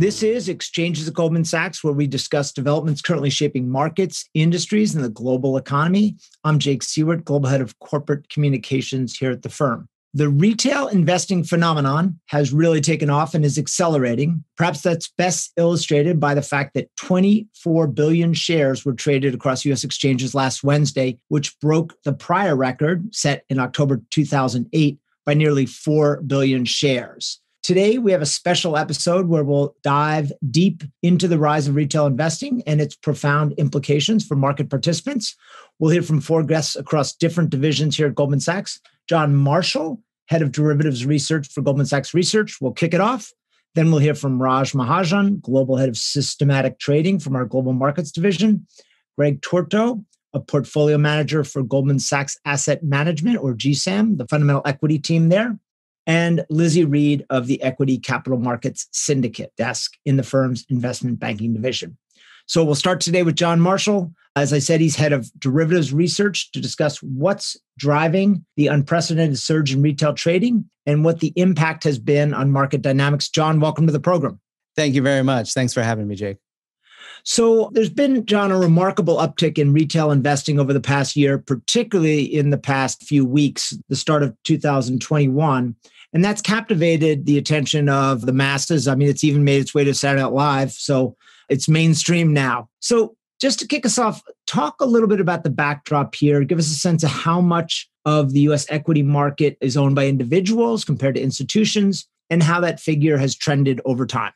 This is Exchanges at Goldman Sachs, where we discuss developments currently shaping markets, industries, and the global economy. I'm Jake Siewert, Global Head of Corporate Communications here at the firm. The retail investing phenomenon has really taken off and is accelerating. Perhaps that's best illustrated by the fact that 24 billion shares were traded across US exchanges last Wednesday, which broke the prior record set in October 2008 by nearly 4 billion shares. Today, we have a special episode where we'll dive deep into the rise of retail investing and its profound implications for market participants. We'll hear from four guests across different divisions here at Goldman Sachs. John Marshall, head of derivatives research for Goldman Sachs Research, will kick it off. Then we'll hear from Raj Mahajan, global head of systematic trading from our global markets division. Greg Tuorto, a portfolio manager for Goldman Sachs Asset Management, or GSAM, the fundamental equity team there and Lizzie Reed of the Equity Capital Markets Syndicate desk in the firm's investment banking division. So we'll start today with John Marshall. As I said, he's head of derivatives research to discuss what's driving the unprecedented surge in retail trading and what the impact has been on market dynamics. John, welcome to the program. Thank you very much. Thanks for having me, Jake. So there's been, John, a remarkable uptick in retail investing over the past year, particularly in the past few weeks, the start of 2021. And that's captivated the attention of the masses. I mean, it's even made its way to Saturday Night Live. So it's mainstream now. So just to kick us off, talk a little bit about the backdrop here. Give us a sense of how much of the US equity market is owned by individuals compared to institutions and how that figure has trended over time.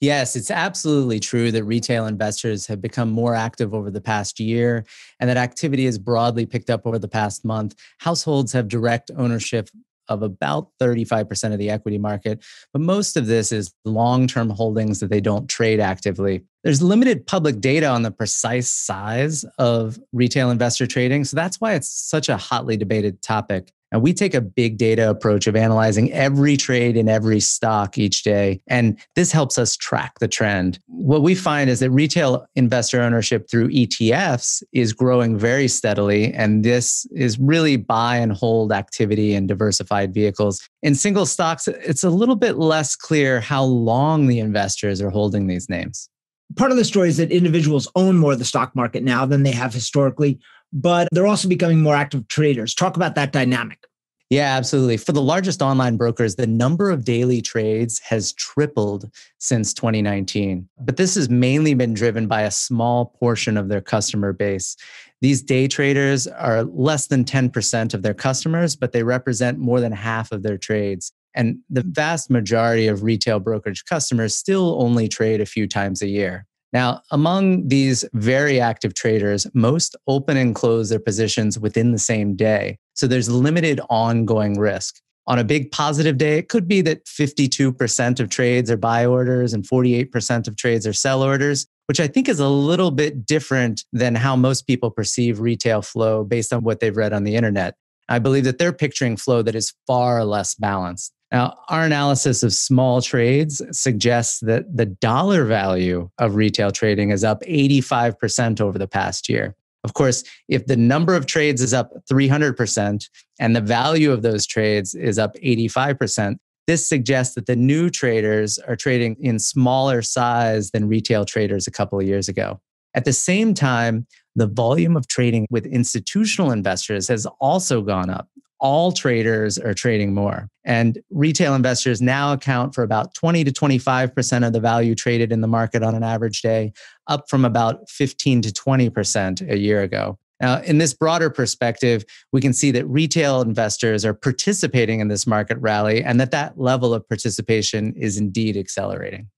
Yes, it's absolutely true that retail investors have become more active over the past year and that activity has broadly picked up over the past month. Households have direct ownership of about 35% of the equity market, but most of this is long term holdings that they don't trade actively. There's limited public data on the precise size of retail investor trading, so that's why it's such a hotly debated topic. And we take a big data approach of analyzing every trade in every stock each day. And this helps us track the trend. What we find is that retail investor ownership through ETFs is growing very steadily. And this is really buy and hold activity in diversified vehicles. In single stocks, it's a little bit less clear how long the investors are holding these names. Part of the story is that individuals own more of the stock market now than they have historically but they're also becoming more active traders. Talk about that dynamic. Yeah, absolutely. For the largest online brokers, the number of daily trades has tripled since 2019. But this has mainly been driven by a small portion of their customer base. These day traders are less than 10% of their customers, but they represent more than half of their trades. And the vast majority of retail brokerage customers still only trade a few times a year. Now, among these very active traders, most open and close their positions within the same day. So there's limited ongoing risk. On a big positive day, it could be that 52% of trades are buy orders and 48% of trades are sell orders, which I think is a little bit different than how most people perceive retail flow based on what they've read on the internet. I believe that they're picturing flow that is far less balanced. Now, our analysis of small trades suggests that the dollar value of retail trading is up 85% over the past year. Of course, if the number of trades is up 300% and the value of those trades is up 85%, this suggests that the new traders are trading in smaller size than retail traders a couple of years ago. At the same time, the volume of trading with institutional investors has also gone up all traders are trading more. And retail investors now account for about 20 to 25% of the value traded in the market on an average day, up from about 15 to 20% a year ago. Now, in this broader perspective, we can see that retail investors are participating in this market rally and that that level of participation is indeed accelerating.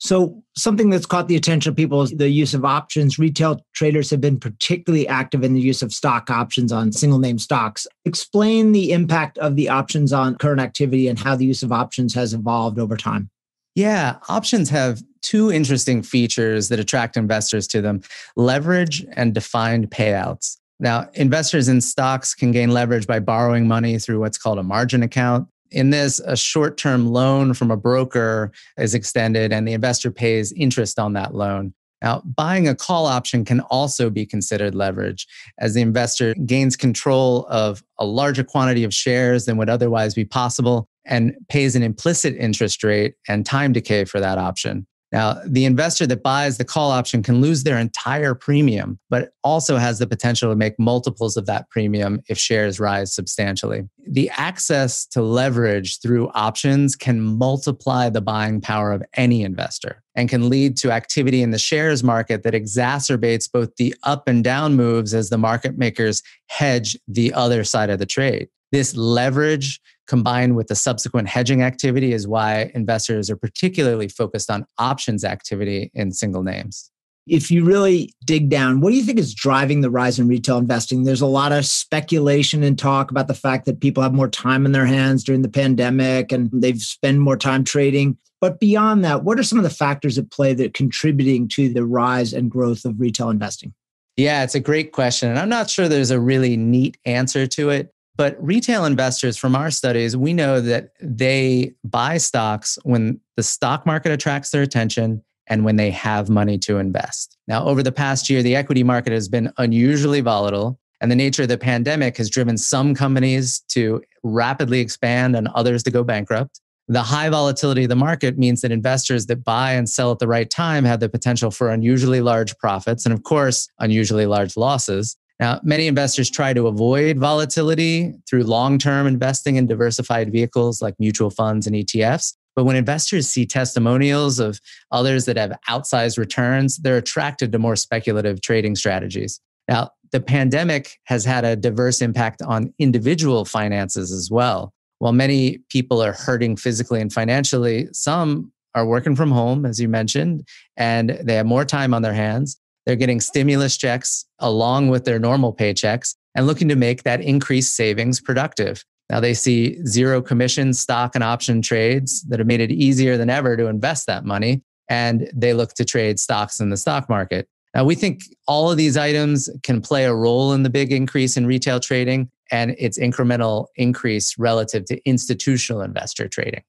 So, something that's caught the attention of people is the use of options. Retail traders have been particularly active in the use of stock options on single name stocks. Explain the impact of the options on current activity and how the use of options has evolved over time. Yeah, options have two interesting features that attract investors to them leverage and defined payouts. Now, investors in stocks can gain leverage by borrowing money through what's called a margin account. In this, a short term loan from a broker is extended and the investor pays interest on that loan. Now, buying a call option can also be considered leverage as the investor gains control of a larger quantity of shares than would otherwise be possible and pays an implicit interest rate and time decay for that option. Now, the investor that buys the call option can lose their entire premium, but also has the potential to make multiples of that premium if shares rise substantially. The access to leverage through options can multiply the buying power of any investor and can lead to activity in the shares market that exacerbates both the up and down moves as the market makers hedge the other side of the trade. This leverage combined with the subsequent hedging activity is why investors are particularly focused on options activity in single names. If you really dig down, what do you think is driving the rise in retail investing? There's a lot of speculation and talk about the fact that people have more time in their hands during the pandemic and they've spent more time trading. But beyond that, what are some of the factors at play that are contributing to the rise and growth of retail investing? Yeah, it's a great question. And I'm not sure there's a really neat answer to it. But retail investors, from our studies, we know that they buy stocks when the stock market attracts their attention and when they have money to invest. Now, over the past year, the equity market has been unusually volatile, and the nature of the pandemic has driven some companies to rapidly expand and others to go bankrupt. The high volatility of the market means that investors that buy and sell at the right time have the potential for unusually large profits and, of course, unusually large losses. Now, many investors try to avoid volatility through long term investing in diversified vehicles like mutual funds and ETFs. But when investors see testimonials of others that have outsized returns, they're attracted to more speculative trading strategies. Now, the pandemic has had a diverse impact on individual finances as well. While many people are hurting physically and financially, some are working from home, as you mentioned, and they have more time on their hands. They're getting stimulus checks along with their normal paychecks and looking to make that increased savings productive. Now they see zero commission stock and option trades that have made it easier than ever to invest that money. And they look to trade stocks in the stock market. Now we think all of these items can play a role in the big increase in retail trading and its incremental increase relative to institutional investor trading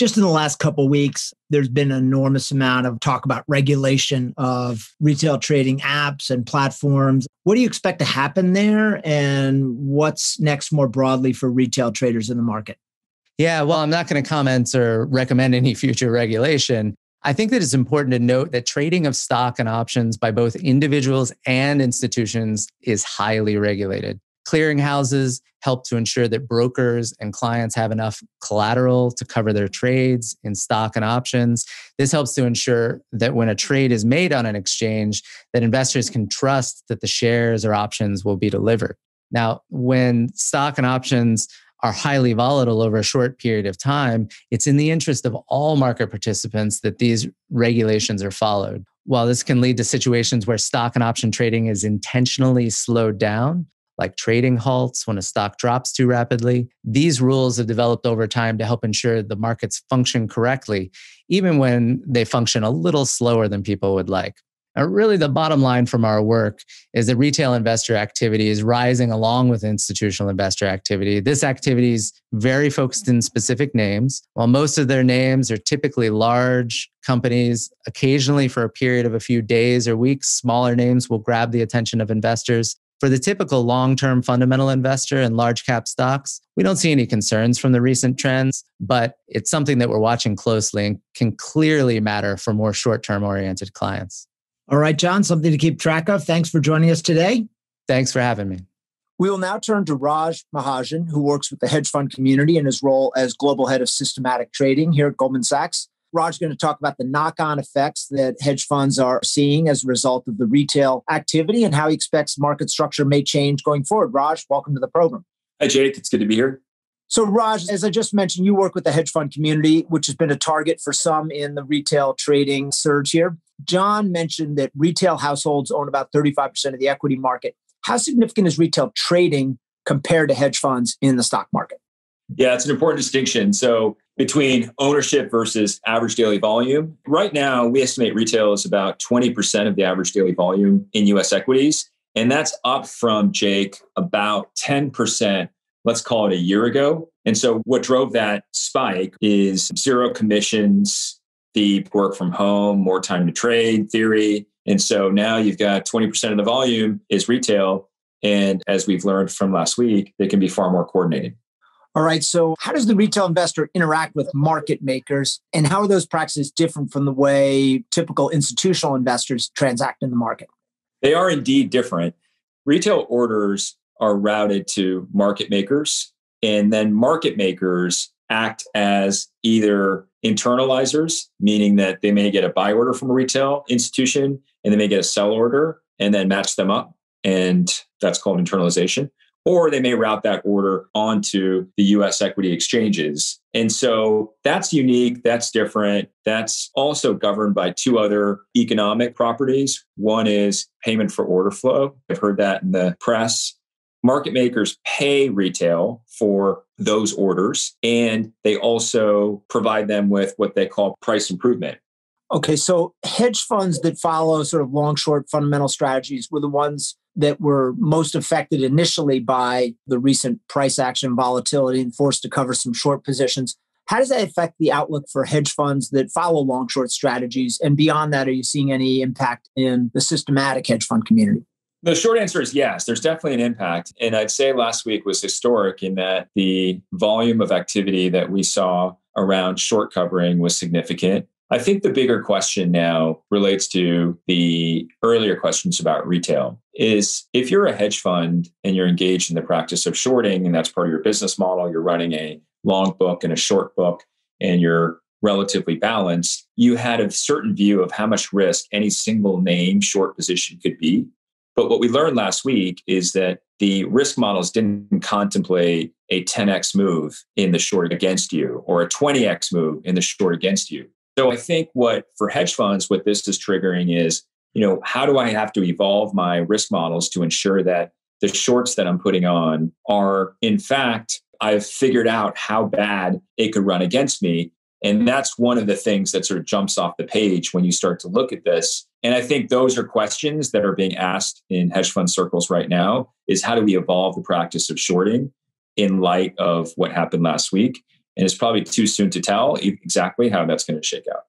just in the last couple weeks there's been an enormous amount of talk about regulation of retail trading apps and platforms. What do you expect to happen there? And what's next more broadly for retail traders in the market? Yeah well i'm not going to comment or recommend any future regulation. I think that it's important to note that trading of stock and options by both individuals and institutions is highly regulated. Clearinghouses help to ensure that brokers and clients have enough collateral to cover their trades in stock and options. This helps to ensure that when a trade is made on an exchange, that investors can trust that the shares or options will be delivered. Now, when stock and options are highly volatile over a short period of time, it's in the interest of all market participants that these regulations are followed. While this can lead to situations where stock and option trading is intentionally slowed down, like trading halts when a stock drops too rapidly. These rules have developed over time to help ensure the markets function correctly, even when they function a little slower than people would like. Now, really, the bottom line from our work is that retail investor activity is rising along with institutional investor activity. This activity is very focused in specific names. While most of their names are typically large companies, occasionally for a period of a few days or weeks, smaller names will grab the attention of investors. For the typical long term fundamental investor in large cap stocks, we don't see any concerns from the recent trends, but it's something that we're watching closely and can clearly matter for more short term oriented clients. All right, John, something to keep track of. Thanks for joining us today. Thanks for having me. We will now turn to Raj Mahajan, who works with the hedge fund community in his role as global head of systematic trading here at Goldman Sachs. Raj is going to talk about the knock on effects that hedge funds are seeing as a result of the retail activity and how he expects market structure may change going forward. Raj, welcome to the program. Hi, Jake. It's good to be here. So, Raj, as I just mentioned, you work with the hedge fund community, which has been a target for some in the retail trading surge here. John mentioned that retail households own about 35% of the equity market. How significant is retail trading compared to hedge funds in the stock market? Yeah, it's an important distinction. So, between ownership versus average daily volume, right now we estimate retail is about 20% of the average daily volume in US equities. And that's up from, Jake, about 10%, let's call it a year ago. And so, what drove that spike is zero commissions, the work from home, more time to trade theory. And so now you've got 20% of the volume is retail. And as we've learned from last week, they can be far more coordinated. All right. So, how does the retail investor interact with market makers, and how are those practices different from the way typical institutional investors transact in the market? They are indeed different. Retail orders are routed to market makers, and then market makers act as either internalizers, meaning that they may get a buy order from a retail institution and they may get a sell order and then match them up. And that's called internalization or they may route that order onto the US equity exchanges. And so that's unique, that's different. That's also governed by two other economic properties. One is payment for order flow. I've heard that in the press. Market makers pay retail for those orders, and they also provide them with what they call price improvement. Okay, so hedge funds that follow sort of long short fundamental strategies were the ones that were most affected initially by the recent price action volatility and forced to cover some short positions. How does that affect the outlook for hedge funds that follow long short strategies? And beyond that, are you seeing any impact in the systematic hedge fund community? The short answer is yes, there's definitely an impact. And I'd say last week was historic in that the volume of activity that we saw around short covering was significant. I think the bigger question now relates to the earlier questions about retail is if you're a hedge fund and you're engaged in the practice of shorting and that's part of your business model, you're running a long book and a short book and you're relatively balanced, you had a certain view of how much risk any single name short position could be. But what we learned last week is that the risk models didn't contemplate a 10x move in the short against you or a 20x move in the short against you. So I think what for hedge funds, what this is triggering is, you know, how do I have to evolve my risk models to ensure that the shorts that I'm putting on are, in fact, I've figured out how bad it could run against me. And that's one of the things that sort of jumps off the page when you start to look at this. And I think those are questions that are being asked in hedge fund circles right now is how do we evolve the practice of shorting in light of what happened last week? And it's probably too soon to tell exactly how that's going to shake out.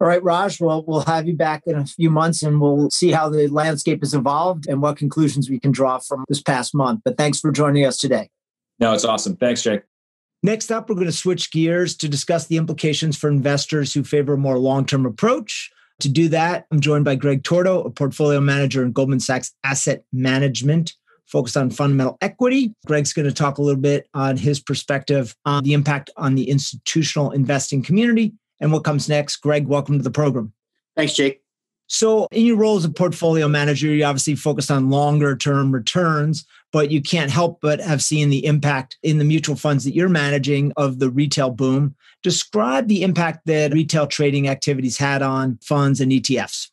All right, Raj, well, we'll have you back in a few months and we'll see how the landscape has evolved and what conclusions we can draw from this past month. But thanks for joining us today. No, it's awesome. Thanks, Jake. Next up, we're going to switch gears to discuss the implications for investors who favor a more long term approach. To do that, I'm joined by Greg Tuorto, a portfolio manager in Goldman Sachs Asset Management focused on fundamental equity. Greg's going to talk a little bit on his perspective on the impact on the institutional investing community and what comes next. Greg, welcome to the program. Thanks, Jake. So, in your role as a portfolio manager, you obviously focused on longer term returns, but you can't help but have seen the impact in the mutual funds that you're managing of the retail boom. Describe the impact that retail trading activities had on funds and ETFs.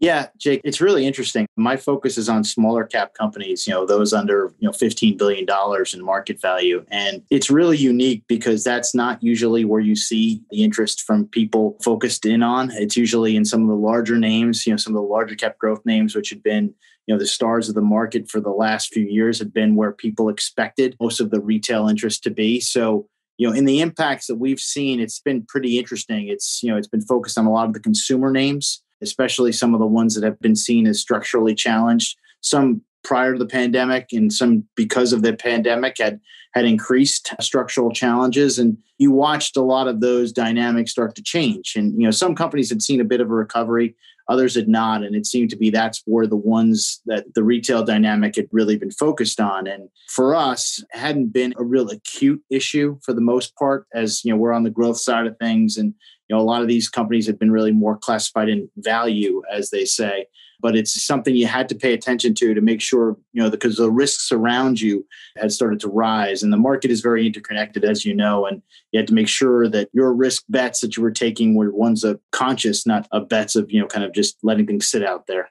Yeah, Jake, it's really interesting. My focus is on smaller cap companies, you know, those under, you know, 15 billion dollars in market value, and it's really unique because that's not usually where you see the interest from people focused in on. It's usually in some of the larger names, you know, some of the larger cap growth names which had been you know the stars of the market for the last few years had been where people expected most of the retail interest to be so you know in the impacts that we've seen it's been pretty interesting it's you know it's been focused on a lot of the consumer names especially some of the ones that have been seen as structurally challenged. Some prior to the pandemic and some because of the pandemic had had increased structural challenges and you watched a lot of those dynamics start to change and you know some companies had seen a bit of a recovery others had not and it seemed to be that's where the ones that the retail dynamic had really been focused on and for us hadn't been a real acute issue for the most part as you know we're on the growth side of things and you know a lot of these companies have been really more classified in value as they say but it's something you had to pay attention to to make sure you know because the risks around you had started to rise and the market is very interconnected as you know and you had to make sure that your risk bets that you were taking were ones of conscious not of bets of you know kind of just letting things sit out there.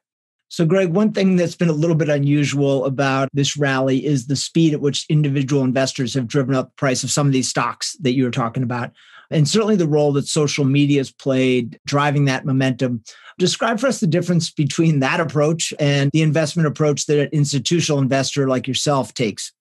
So, Greg, one thing that's been a little bit unusual about this rally is the speed at which individual investors have driven up the price of some of these stocks that you were talking about and certainly the role that social media has played driving that momentum. Describe for us the difference between that approach and the investment approach that an institutional investor like yourself takes.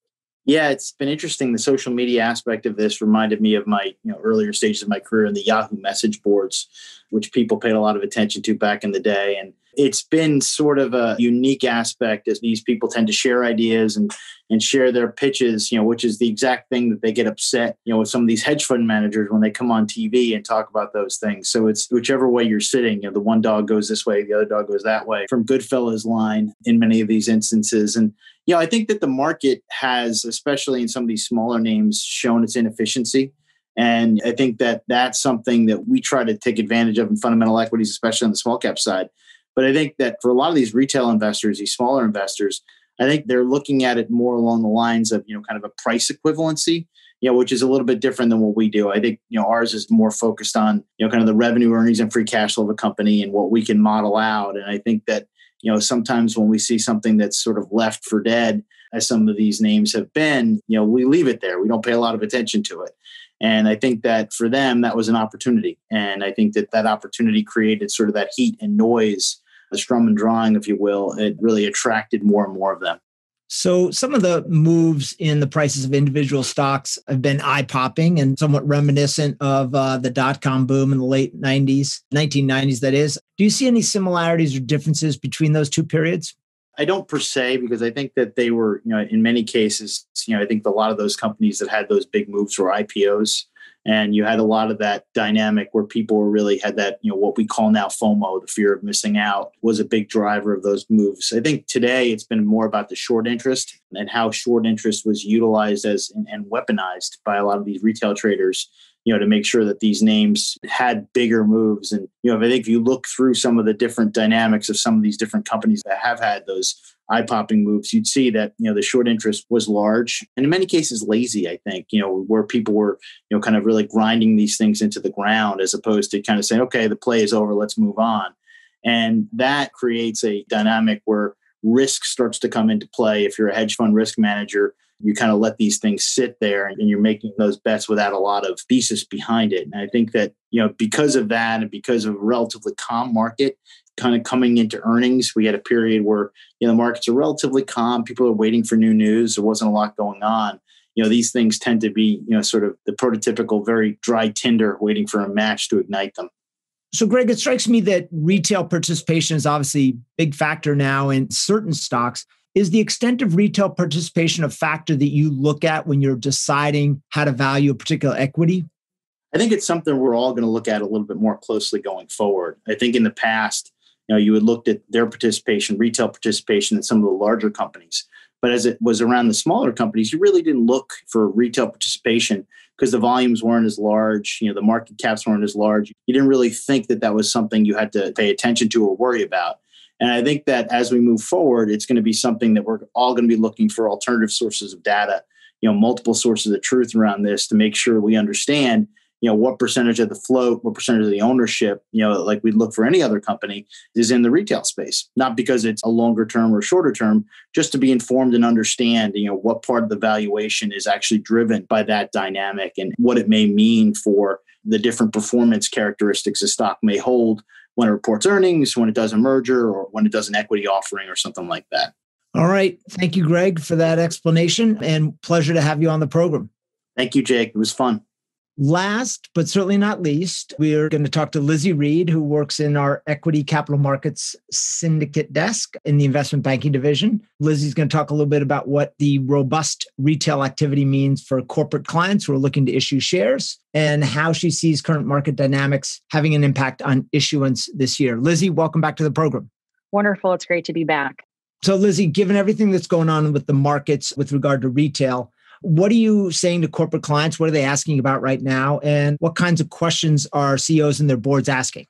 Yeah, it's been interesting. The social media aspect of this reminded me of my you know, earlier stages of my career in the Yahoo message boards, which people paid a lot of attention to back in the day. And it's been sort of a unique aspect as these people tend to share ideas and and share their pitches, you know, which is the exact thing that they get upset, you know, with some of these hedge fund managers when they come on TV and talk about those things. So it's whichever way you're sitting, you know, the one dog goes this way, the other dog goes that way from Goodfellas line in many of these instances. And, you know, I think that the market has, especially in some of these smaller names, shown its inefficiency. And I think that that's something that we try to take advantage of in fundamental equities, especially on the small cap side. But I think that for a lot of these retail investors, these smaller investors, I think they're looking at it more along the lines of, you know, kind of a price equivalency, you know, which is a little bit different than what we do. I think, you know, ours is more focused on, you know, kind of the revenue earnings and free cash flow of a company and what we can model out. And I think that, you know, sometimes when we see something that's sort of left for dead, as some of these names have been, you know, we leave it there. We don't pay a lot of attention to it. And I think that for them, that was an opportunity. And I think that that opportunity created sort of that heat and noise, the Sturm und Drang, if you will. It really attracted more and more of them. So, some of the moves in the prices of individual stocks have been eye popping and somewhat reminiscent of uh, the dot com boom in the late 90s, 1990s, that is. Do you see any similarities or differences between those two periods? I don't per se because I think that they were, you know, in many cases, you know, I think a lot of those companies that had those big moves were IPOs. And you had a lot of that dynamic where people really had that, you know, what we call now FOMO, the fear of missing out, was a big driver of those moves. I think today it's been more about the short interest and how short interest was utilized as and, and weaponized by a lot of these retail traders you know, to make sure that these names had bigger moves. And, you know, I think if you look through some of the different dynamics of some of these different companies that have had those eye popping moves, you'd see that, you know, the short interest was large and in many cases lazy, I think, you know, where people were, you know, kind of really grinding these things into the ground as opposed to kind of saying, okay, the play is over, let's move on. And that creates a dynamic where risk starts to come into play. If you're a hedge fund risk manager, you kind of let these things sit there and you're making those bets without a lot of thesis behind it. And I think that, you know, because of that and because of a relatively calm market, kind of coming into earnings, we had a period where, you know, the markets are relatively calm. People are waiting for new news. There wasn't a lot going on. You know, these things tend to be, you know, sort of the prototypical, very dry tinder waiting for a match to ignite them. So, Greg, it strikes me that retail participation is obviously a big factor now in certain stocks. Is the extent of retail participation a factor that you look at when you're deciding how to value a particular equity? I think it's something we're all going to look at a little bit more closely going forward. I think in the past, you know, you had looked at their participation, retail participation in some of the larger companies. But as it was around the smaller companies, you really didn't look for retail participation because the volumes weren't as large, you know, the market caps weren't as large. You didn't really think that that was something you had to pay attention to or worry about. And I think that as we move forward, it's going to be something that we're all going to be looking for alternative sources of data, you know, multiple sources of truth around this to make sure we understand, you know, what percentage of the float, what percentage of the ownership, you know, like we'd look for any other company is in the retail space, not because it's a longer term or shorter term, just to be informed and understand, you know, what part of the valuation is actually driven by that dynamic and what it may mean for the different performance characteristics a stock may hold when it reports earnings, when it does a merger, or when it does an equity offering or something like that. All right. Thank you, Greg, for that explanation and pleasure to have you on the program. Thank you, Jake. It was fun. Last but certainly not least, we are going to talk to Lizzie Reed, who works in our equity capital markets syndicate desk in the investment banking division. Lizzie's going to talk a little bit about what the robust retail activity means for corporate clients who are looking to issue shares and how she sees current market dynamics having an impact on issuance this year. Lizzie, welcome back to the program. Wonderful. It's great to be back. So, Lizzie, given everything that's going on with the markets with regard to retail, what are you saying to corporate clients? What are they asking about right now? And what kinds of questions are CEOs and their boards asking?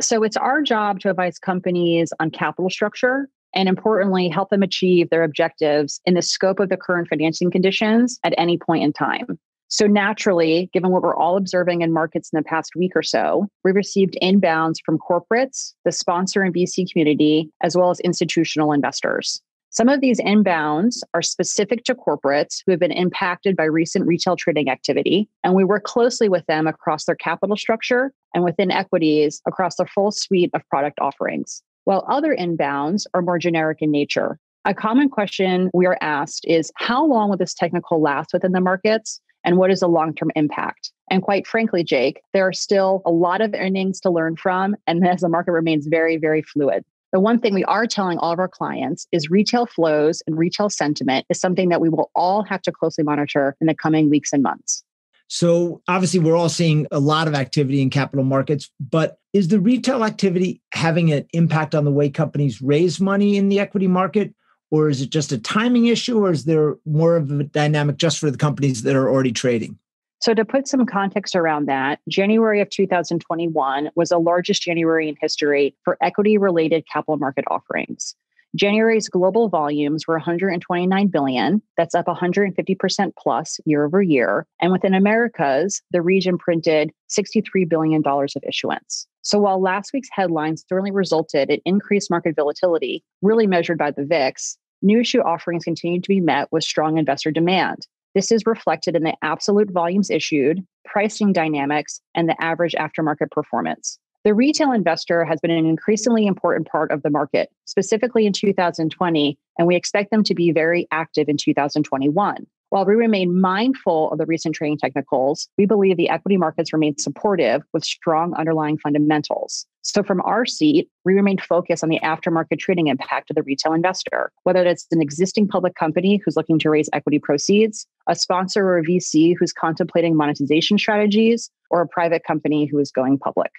So it's our job to advise companies on capital structure and importantly, help them achieve their objectives in the scope of the current financing conditions at any point in time. So, naturally, given what we're all observing in markets in the past week or so, we received inbounds from corporates, the sponsor and VC community, as well as institutional investors. Some of these inbounds are specific to corporates who have been impacted by recent retail trading activity, and we work closely with them across their capital structure and within equities across their full suite of product offerings. While other inbounds are more generic in nature. A common question we are asked is how long will this technical last within the markets and what is the long term impact? And quite frankly, Jake, there are still a lot of earnings to learn from, and as the market remains very, very fluid. The one thing we are telling all of our clients is retail flows and retail sentiment is something that we will all have to closely monitor in the coming weeks and months. So, obviously, we're all seeing a lot of activity in capital markets, but is the retail activity having an impact on the way companies raise money in the equity market? Or is it just a timing issue, or is there more of a dynamic just for the companies that are already trading? So, to put some context around that, January of 2021 was the largest January in history for equity related capital market offerings. January's global volumes were 129 billion. That's up 150% plus year over year. And within Americas, the region printed $63 billion of issuance. So while last week's headlines certainly resulted in increased market volatility, really measured by the VIX, new issue offerings continued to be met with strong investor demand. This is reflected in the absolute volumes issued, pricing dynamics, and the average aftermarket performance. The retail investor has been an increasingly important part of the market, specifically in 2020, and we expect them to be very active in 2021. While we remain mindful of the recent trading technicals, we believe the equity markets remain supportive with strong underlying fundamentals. So, from our seat, we remain focused on the aftermarket trading impact of the retail investor, whether it's an existing public company who's looking to raise equity proceeds, a sponsor or a VC who's contemplating monetization strategies, or a private company who is going public.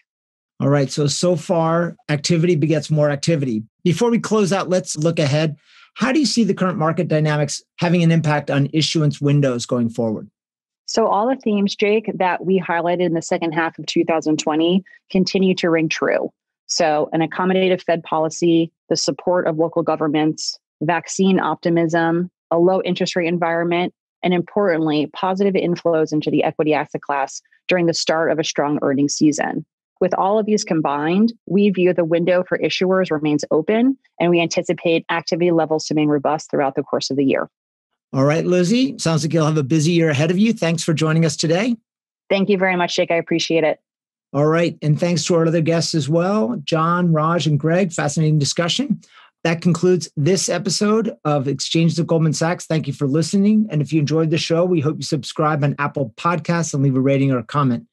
All right. So, so far, activity begets more activity. Before we close out, let's look ahead. How do you see the current market dynamics having an impact on issuance windows going forward? So, all the themes, Jake, that we highlighted in the second half of 2020 continue to ring true. So, an accommodative Fed policy, the support of local governments, vaccine optimism, a low interest rate environment, and importantly, positive inflows into the equity asset class during the start of a strong earnings season. With all of these combined, we view the window for issuers remains open and we anticipate activity levels to remain robust throughout the course of the year. All right, Lizzie, sounds like you'll have a busy year ahead of you. Thanks for joining us today. Thank you very much, Jake. I appreciate it. All right. And thanks to our other guests as well John, Raj, and Greg. Fascinating discussion. That concludes this episode of Exchanges of Goldman Sachs. Thank you for listening. And if you enjoyed the show, we hope you subscribe on Apple Podcasts and leave a rating or a comment.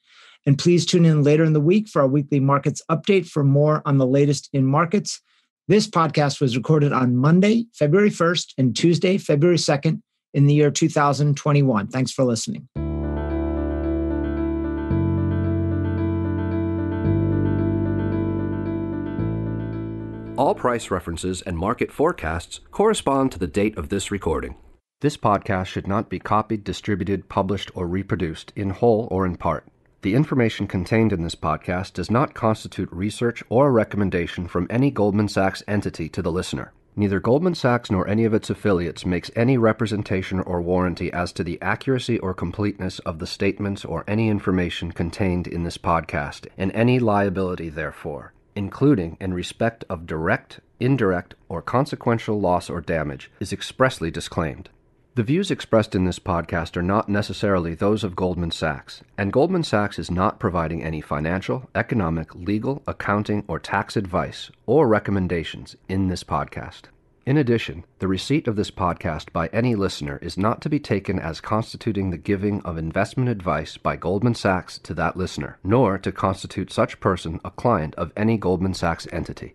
And please tune in later in the week for our weekly markets update for more on the latest in markets. This podcast was recorded on Monday, February 1st, and Tuesday, February 2nd in the year 2021. Thanks for listening. All price references and market forecasts correspond to the date of this recording. This podcast should not be copied, distributed, published, or reproduced in whole or in part. The information contained in this podcast does not constitute research or a recommendation from any Goldman Sachs entity to the listener. Neither Goldman Sachs nor any of its affiliates makes any representation or warranty as to the accuracy or completeness of the statements or any information contained in this podcast, and any liability therefore, including in respect of direct, indirect, or consequential loss or damage, is expressly disclaimed. The views expressed in this podcast are not necessarily those of Goldman Sachs, and Goldman Sachs is not providing any financial, economic, legal, accounting, or tax advice or recommendations in this podcast. In addition, the receipt of this podcast by any listener is not to be taken as constituting the giving of investment advice by Goldman Sachs to that listener, nor to constitute such person a client of any Goldman Sachs entity.